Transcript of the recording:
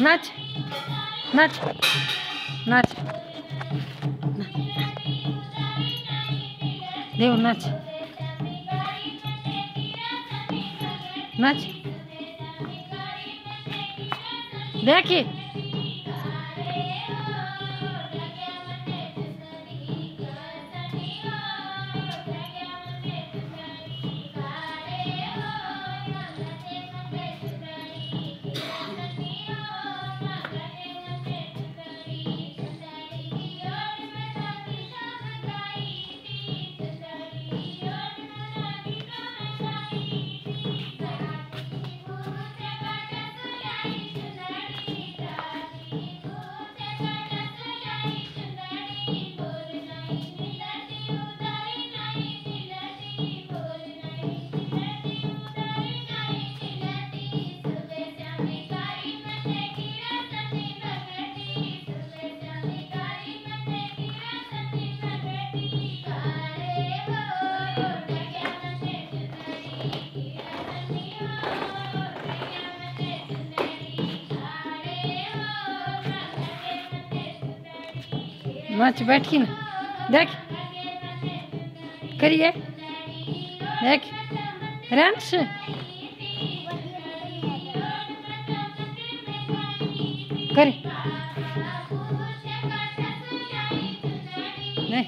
नाच नाच नाच देव नाच नाच देखी नाच बैठी ना। देख करिए। देख डांस कर नहीं।